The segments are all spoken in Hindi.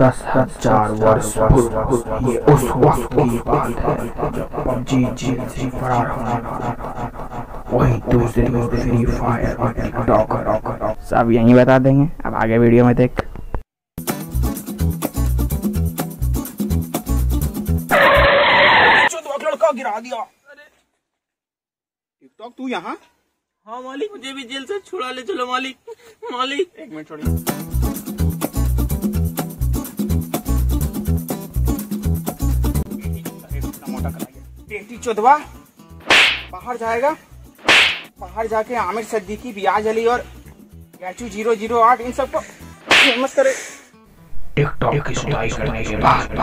दस हज़ार वर्ष पूर्व ये उस वक्त की बात है जब पबजी जी से फरार होने वाला वही दूसरी फ्री फायर और टिकटॉक सब यहीं बता देंगे। अब आगे वीडियो में देख। लड़का गिरा दिया। टिकटॉक तू यहाँ? हाँ मालिक मुझे भी जेल से छुड़ा ले। चलो मालिक मालिक। एक मिनट छोड़िए। पेटी चौदवा। बाहर जाएगा। बाहर जाके आमिर सद्दीकी बियाज अली और गैचू ज़ीरो ज़ीरो आठ इन सबको फ़ेमस करे। टिकटॉक की करने के बाद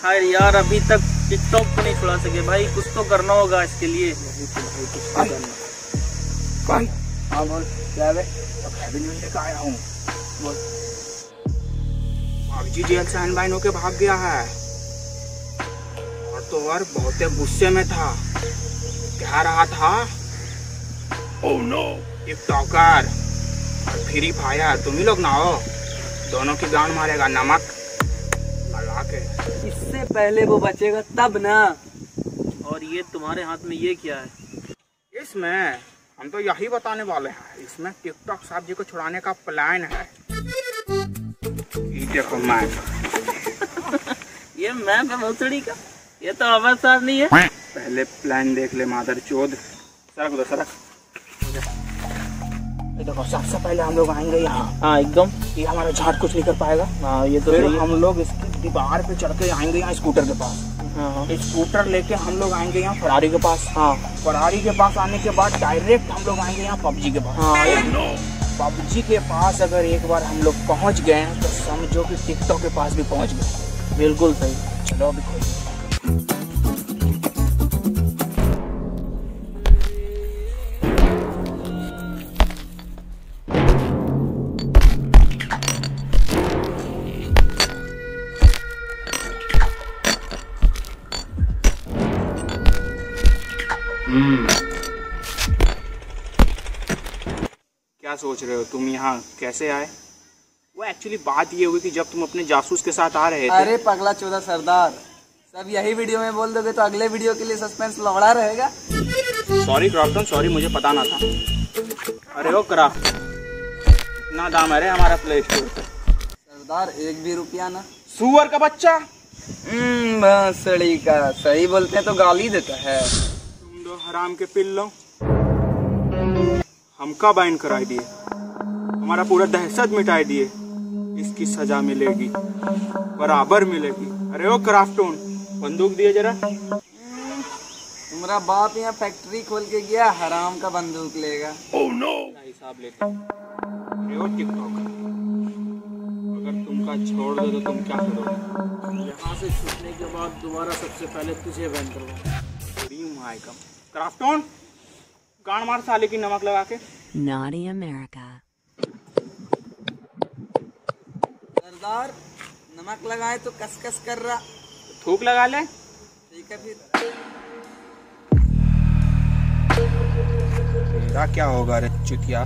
फायर यार अभी तक टिकटॉक को नहीं छुड़ा सके। भाई कुछ तो करना होगा इसके लिए। भाई हाँ बोल क्या है अब हैवी न्यूज़ लेकर आया हूँ। बोल। पबजी जेल से अनबाइन होके भाग गया है। तो और बहुत गुस्से में था। कह रहा था? ओह नो टिकटॉकर और फ्री फायर तुम ही लोग ना हो दोनों की गांड मारेगा नमक। लगा के। इससे पहले वो बचेगा तब ना। और ये तुम्हारे हाथ में ये क्या है? इसमें हम तो यही बताने वाले हैं। इसमें टिकटॉक साहब जी को छुड़ाने का प्लान है। ये देखो मैं। ये मैप है भोसड़ी का? ये तो आवाज़ साफ़ नहीं है। पहले प्लान देख ले मादर चोद सड़क दो सड़क। देखो सबसे पहले हम लोग आएँगे यहाँ। हाँ एकदम। ये हमारा झाट कुछ नहीं कर पाएगा। हाँ ये तो फिर हम लोग इसकी दीवार पे चढ़ के आएँगे यहाँ स्कूटर के पास। हाँ हाँ। स्कूटर लेके हम लोग आएँगे यहाँ फरारी के पास। हाँ। फरारी के पास आने के बाद डायरेक्ट हम लोग आएँगे यहाँ पबजी के पास। हाँ। पबजी के पास अगर एक बार हम लोग पहुँच गए तो समझो कि टिकटॉक के पास भी पहुँच गए। बिल्कुल सही। चलो अभी खोलिए क्या सोच रहे हो? तुम यहाँ कैसे आए? वो एक्चुअली बात ये हुई कि जब तुम अपने जासूस के साथ आ रहे थे। अरे पगला चौदह सरदार। सब यही वीडियो में बोल दोगे तो अगले वीडियो के लिए सस्पेंस लौड़ा रहेगा। सॉरी क्रॉफ्टन सॉरी मुझे पता ना था। अरे ओ क्राफ्ट इतना दाम है हमारा प्ले स्टोर सरदार एक भी रुपया ना। सुअर का बच्चा? हम्म, भोसड़ी का। सही बोलते हैं तो गाली देता है। तुम दो हराम के पिल्लो। हमका बाइन कराई दिए? हमारा पूरा दहशत मिटाई दिए। इसकी सजा मिलेगी। बराबर मिलेगी। अरे ओ क्राफ्टोन बंदूक दिए जरा। तुम्हारा बाप यहाँ फैक्ट्री खोल के गया हराम का बंदूक लेगा। हिसाब लेते हैं? अगर तुमका छोड़ दो तो तुम क्या करोगे? यहाँ से छूटने के बाद दोबारा सबसे पहले तुझे बैन करवा बड़ी हाय कम क्राफ्टोन गाड़ मार साले की नमक लगा के। Naughty America. सरदार नमक लगाए तो कस कस कर रहा। थूक लगा ले। ठीक है फिर। मेरा क्या होगा रे चुतिया